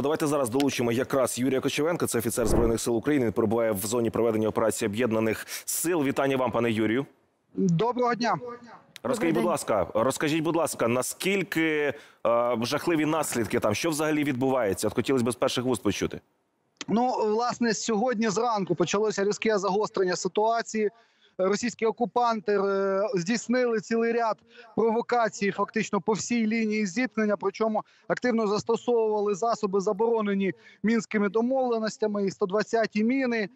Давайте зараз долучимо якраз Юрія Кочевенка, це офіцер збройних сил України. Він перебуває в зоні проведення операції об'єднаних сил. Вітання вам, пане Юрію. Доброго дня. Розкажіть, будь ласка, розкажіть, будь ласка, наскільки е, жахливі наслідки там, що взагалі відбувається? От хотілося б з перших вуст почути. Ну, власне, сьогодні зранку почалося різке загострення ситуації. Російські окупанти е, здійснили цілий ряд провокацій, фактично по всій лінії зіткнення. Причому активно застосовували засоби, заборонені мінськими домовленостями, і 120-ті міни.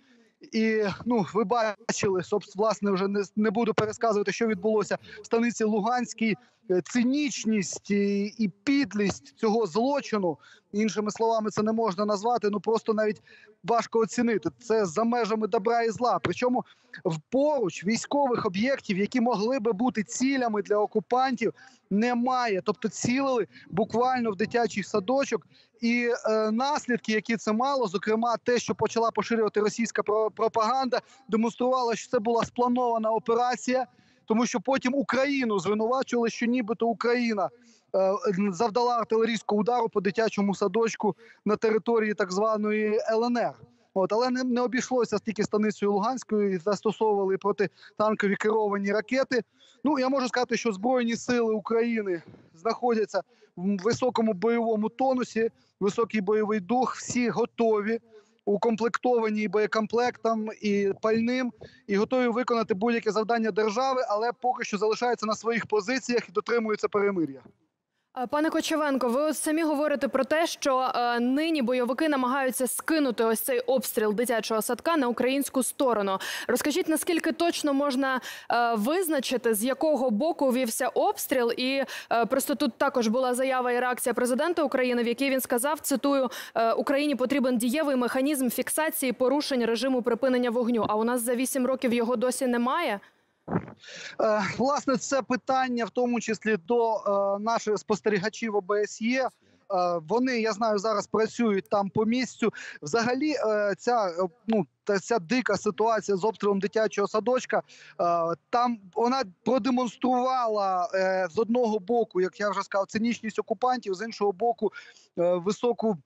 І ну, ви бачили, власне, вже не, не буду пересказувати, що відбулося в станиці Луганській. Е, Цинічність і, підлість цього злочину, іншими словами, це не можна назвати. Ну просто навіть важко оцінити. Це за межами добра і зла. Причому поруч військових об'єктів, які могли би бути цілями для окупантів, немає. Тобто цілили буквально в дитячий садочок. І е, наслідки, які це мало, зокрема, те, що почала поширювати російська про- пропаганда, демонструвала, що це була спланована операція, тому що потім Україну звинувачували, що нібито Україна е, завдала артилерійського удару по дитячому садочку на території так званої ЛНР. От, але не, не обійшлося тільки станицею Луганською і застосовували протитанкові керовані ракети. Ну я можу сказати, що Збройні сили України знаходяться в високому бойовому тонусі, високий бойовий дух, всі готові. Укомплектовані і боєкомплектом і пальним, і готові виконати будь-яке завдання держави, але поки що залишаються на своїх позиціях і дотримуються перемир'я. Е, Пане Кочевенко, ви самі говорите про те, що е, нині бойовики намагаються скинути ось цей обстріл дитячого садка на українську сторону. Розкажіть, наскільки точно можна е, визначити, з якого боку вівся обстріл? І просто тут також була заява і реакція президента України, в якій він сказав: цитую: Україні потрібен дієвий механізм фіксації порушень режиму припинення вогню. А у нас за вісім років його досі немає. Е, Власне, це питання, в тому числі до е, наших спостерігачів ОБСЄ. Е, Вони, я знаю, зараз працюють там по місцю. Взагалі, ця ну ця дика ситуація з обстрілом дитячого садочка. Там вона продемонструвала з одного боку, як я вже сказав, цинічність окупантів, з іншого боку, високу.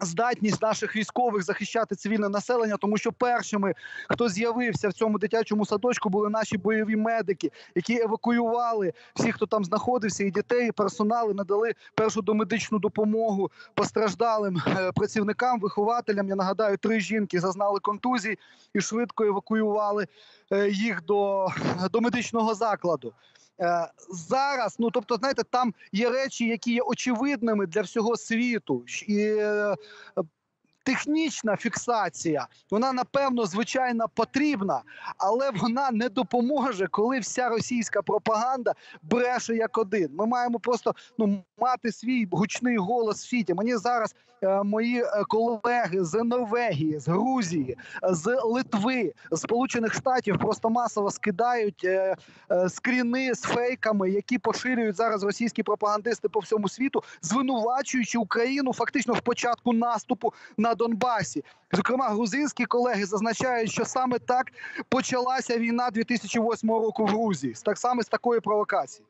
Здатність наших військових захищати цивільне населення, тому що першими, хто з'явився в цьому дитячому садочку, були наші бойові медики, які евакуювали всіх, хто там знаходився, і дітей, і персонал, надали першу домедичну допомогу постраждалим е, працівникам, вихователям. Я нагадаю, три жінки зазнали контузій і швидко евакуювали е, їх до, до медичного закладу. Е, Зараз, ну тобто, знаєте, там є речі, які є очевидними для всього світу. І е, технічна фіксація, вона напевно звичайно потрібна, але вона не допоможе, коли вся російська пропаганда бреше як один. Ми маємо просто ну мати свій гучний голос в світі. Мені зараз е, мої е, колеги з Норвегії, з Грузії, з Литви, з Сполучених Штатів просто масово скидають е, е, скріни з фейками, які поширюють зараз російські пропагандисти по всьому світу, звинувачуючи Україну фактично в початку наступу на Донбасі. Зокрема, грузинські колеги зазначають, що саме так почалася війна 2008 року в Грузії, так саме з такої провокації.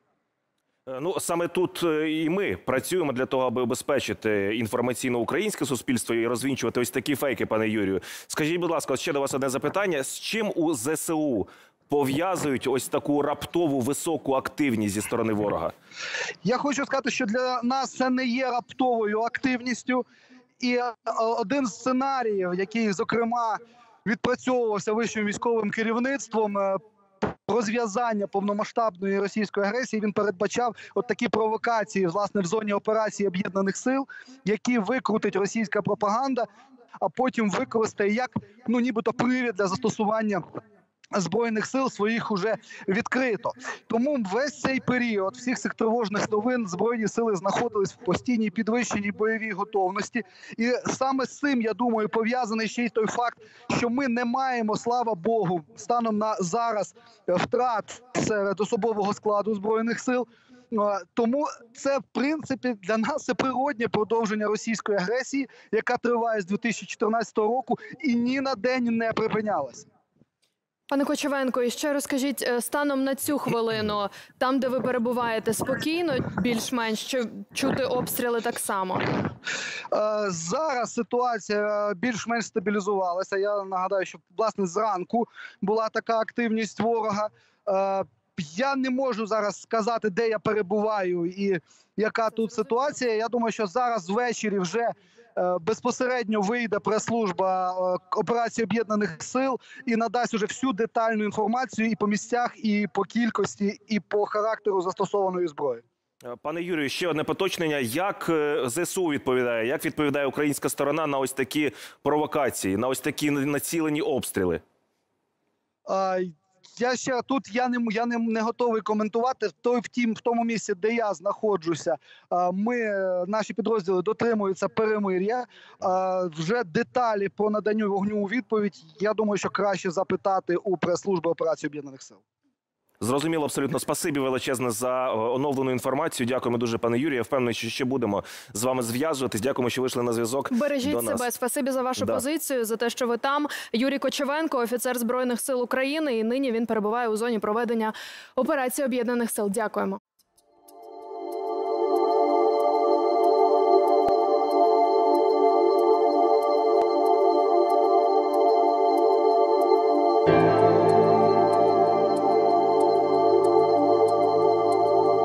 Е, Ну саме тут е, і ми працюємо для того, аби обезпечити інформаційно українське суспільство і розвінчувати ось такі фейки, пане Юрію. Скажіть, будь ласка, ще до вас одне запитання: з чим у ЗСУ пов'язують ось таку раптову високу активність зі сторони ворога? Я хочу сказати, що для нас це не є раптовою активністю. І е, один з сценаріїв, який зокрема відпрацьовувався вищим військовим керівництвом. е, Розв'язання повномасштабної російської агресії він передбачав от такі провокації власне в зоні операції об'єднаних сил, які викрутить російська пропаганда, а потім використає як ну нібито привід для застосування збройних сил своїх уже відкрито. Тому весь цей період всіх цих тривожних новин збройні сили знаходились в постійній підвищеній бойовій готовності, і саме з цим я думаю пов'язаний ще й той факт, що ми не маємо, слава Богу, станом на зараз е, втрат серед особового складу збройних сил. Е, Тому це в принципі для нас це природнє продовження російської агресії, яка триває з 2014 року і ні на день не припинялася. Пане Кочевенко, і ще розкажіть е, станом на цю хвилину, там, де ви перебуваєте, спокійно, більш-менш чи чути обстріли так само? Е, Зараз ситуація більш-менш стабілізувалася. Я нагадаю, що власне зранку була така активність ворога. Я не можу зараз сказати, де я перебуваю і яка тут ситуація. Я думаю, що зараз ввечері вже е, безпосередньо вийде прес-служба е, операції об'єднаних сил і надасть уже всю детальну інформацію і по місцях, і по кількості, і по характеру застосованої зброї. Е, Пане Юрію, ще одне поточнення. Як ЗСУ відповідає? Як відповідає українська сторона на ось такі провокації, на ось такі націлені обстріли? Я ще тут я не я не, не готовий коментувати. В той втім, в тому місці, де я знаходжуся, ми наші підрозділи дотримуються перемир'я. Вже деталі по наданню вогню у відповідь. Я думаю, що краще запитати у прес-служби операції об'єднаних сил. Зрозуміло, абсолютно. Спасибі величезне за е, оновлену інформацію. Дякуємо дуже, пане Юрію. Я впевнений, що ще будемо з вами зв'язуватись. Дякуємо, що вийшли на зв'язок. Бережіть до нас. себе. Спасибі за вашу Да. позицію, за те, що ви там. Юрій Кочевенко, офіцер збройних сил України, і нині він перебуває у зоні проведення операції об'єднаних сил. Дякуємо.